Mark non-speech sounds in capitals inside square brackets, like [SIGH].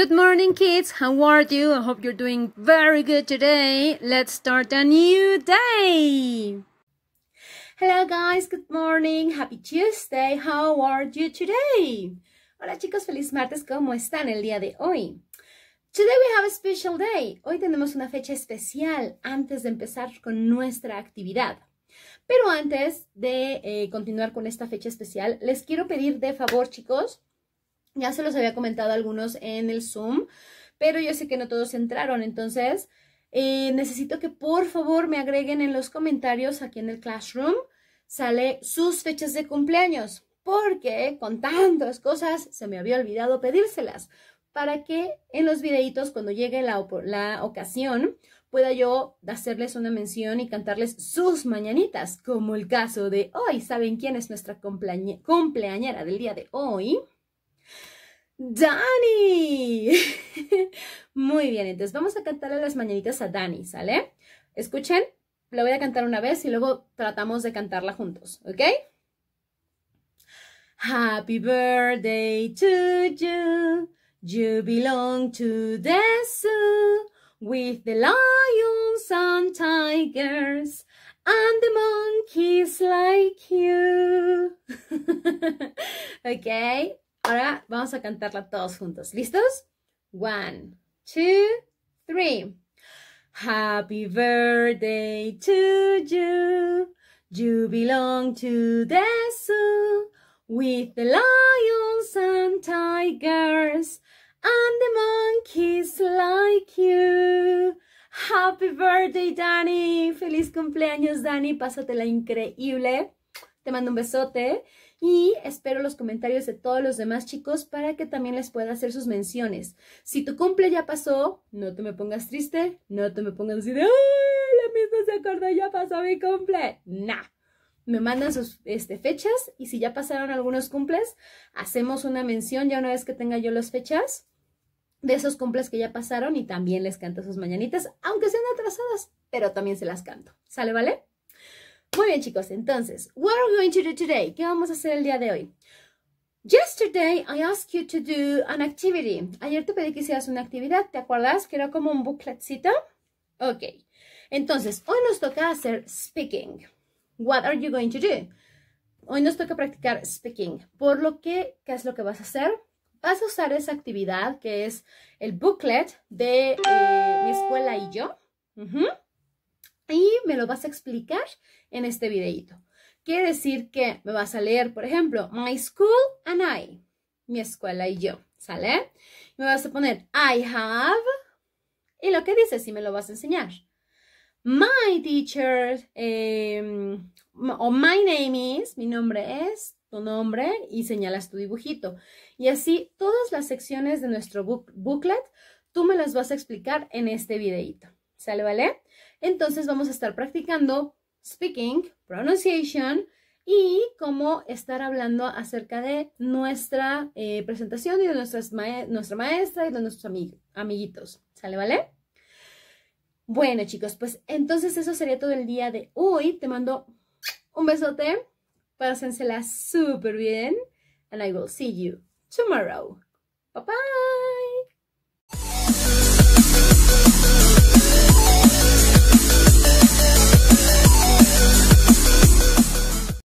Good morning, kids. How are you? I hope you're doing very good today. Let's start a new day. Hello, guys. Good morning. Happy Tuesday. How are you today? Hola, chicos. Feliz martes. ¿Cómo están el día de hoy? Today we have a special day. Hoy tenemos una fecha especial antes de empezar con nuestra actividad. Pero antes de eh, continuar con esta fecha especial, les quiero pedir de favor, chicos, ya se los había comentado algunos en el Zoom, pero yo sé que no todos entraron, entonces eh, necesito que por favor me agreguen en los comentarios aquí en el Classroom, sale sus fechas de cumpleaños, porque con tantas cosas se me había olvidado pedírselas, para que en los videitos cuando llegue la, la ocasión pueda yo hacerles una mención y cantarles sus mañanitas, como el caso de hoy. ¿Saben quién es nuestra cumpleañera del día de hoy? ¡Dani! [LAUGHS] Muy bien, entonces vamos a cantarle las mañanitas a Dani, ¿sale? Escuchen, la voy a cantar una vez y luego tratamos de cantarla juntos, ¿ok? Happy birthday to you. You belong to the zoo with the lions and tigers and the monkeys like you. [LAUGHS] ok, ahora vamos a cantarla todos juntos. ¿Listos? One, two, three. Happy birthday to you. You belong to the zoo with the lions and tigers and the monkeys like you. Happy birthday, Dani. Feliz cumpleaños, Dani. Pásatela increíble. Te mando un besote y espero los comentarios de todos los demás chicos para que también les pueda hacer sus menciones. Si tu cumple ya pasó, no te me pongas triste, no te me pongas así de ¡Ay! La misma se acordó, ya pasó mi cumple. Nah me mandan sus este, fechas y si ya pasaron algunos cumples, hacemos una mención ya una vez que tenga yo las fechas de esos cumples que ya pasaron y también les canto sus mañanitas, aunque sean atrasadas, pero también se las canto. ¿Sale, vale? Muy bien, chicos. Entonces, what are we going to do today? ¿Qué vamos a hacer el día de hoy? Yesterday, I asked you to do an activity. Ayer te pedí que hicieras una actividad, ¿te acuerdas? Que era como un bookletcito. Ok. Entonces, hoy nos toca hacer speaking. What are you going to do? Hoy nos toca practicar speaking. Por lo que, ¿qué es lo que vas a hacer? Vas a usar esa actividad que es el booklet de eh, mi escuela y yo. Y me lo vas a explicar en este videito. Quiere decir que me vas a leer, por ejemplo, My School and I. Mi escuela y yo. ¿Sale? Me vas a poner I have. Y lo que dice si me lo vas a enseñar. My teacher, em, o my name is, mi nombre es, tu nombre, y señalas tu dibujito. Y así todas las secciones de nuestro booklet, tú me las vas a explicar en este videito. ¿Sale, vale? Entonces vamos a estar practicando speaking, pronunciation y cómo estar hablando acerca de nuestra eh, presentación y de nuestras nuestra maestra y de nuestros amiguitos. ¿Sale, vale? Bueno, chicos, pues entonces eso sería todo el día de hoy. Te mando un besote. Pásensela súper bien. And I will see you tomorrow. Bye bye.